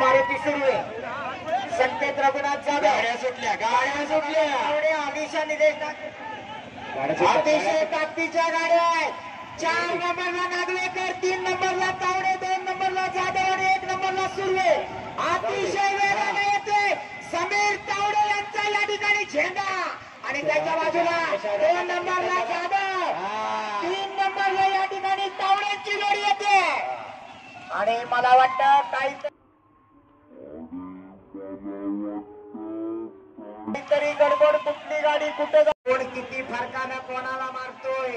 मारुती सुरू आहे संकेत रघुनाथ जाधव. गाड्या सुटल्या गाड्या सुटल्या. एवढे अभिषा निदेश. अतिशय ताकदीच्या गाड्या आहेत. चार नंबरला नागवेकर तीन नंबरला तावडे दोन नंबरला जाधव आणि एक नंबरला सुर्वे. अतिशय वेगाने येते. समीर तावडे यांचा या ठिकाणी झेंडा. आणि त्याच्या बाजूला दोन नंबरला जाधव. तीन नंबरला या ठिकाणी तावड्यांची जोडी येते. आणि मला वाटतं काही काहीतरी गडबड कुठली गाडी कुठे कोण किती फरकानं कोणाला मारतोय?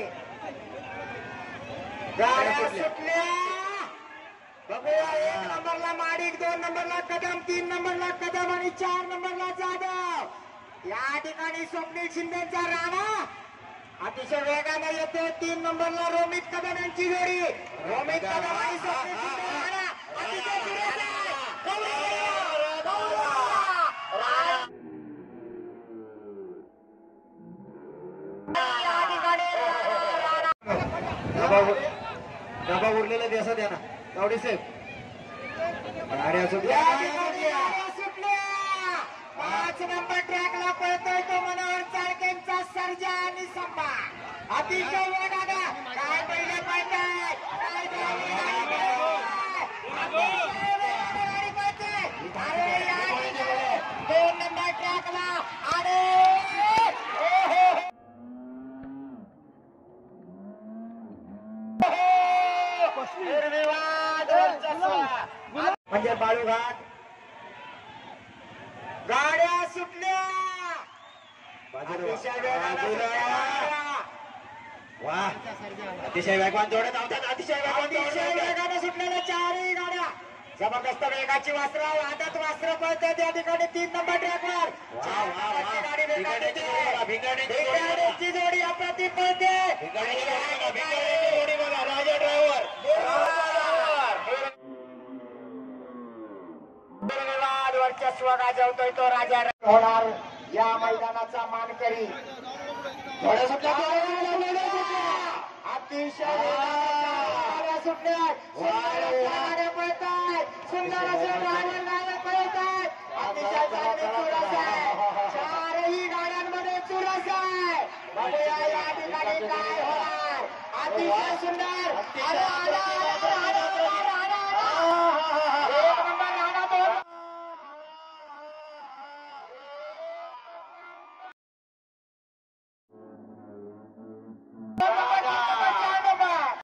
गाड्या सुटल्या. बघूया एक नंबरला माडिक दोन नंबरला कदम तीन नंबरला कदम आणि चार नंबरला जाधव. या ठिकाणी स्वप्नील शिंदेचा राणा अतिशय वेगाने येतो तीन नंबरला रोमित कदम यांची जोडी. रोमित कदम आणि स्वप्नील शिंदे राणा अतिशय डबा डबा उरलेला द्यासा द्या ना तावडे साहेब गाड्या पाच नंबर ट्रॅकला पळतोय तो मनोहर चाळकेंचा सर्जा आणि संभा. अतिशय दादा. काय पहिले पाहिजे दोन नंबर ट्रॅकला अरे म्हणजे बाळूघाट. गाड्या सुटल्या. वा. अतिशय वेगवान जोडे धावतात. अतिशय वेगवान अतिशय वेगाने सुटलेल्या चारही गाड्या. जबरदस्त वेगाची वास्त्र हातात वास्त्र पळते त्या ठिकाणी. तीन नंबर ट्रॅकवर. गाडी. भिंगाड्याची जोडी अप्रतिम पळते. निर्विवाद वर्चस्व गाजवतोय तो राजा होणार या मैदानाचा मानकरी. अतिशय गाड्या सुटल्या सुंदर अशा गाड्या पळतायत सुंदर असे ड्रायव्हर गाड्या अतिशय चांगले चुरस आहे. चारही गाड्यांमध्ये चुरस आहे. बघूया या ठिकाणी काय होणार. अतिशय सुंदर.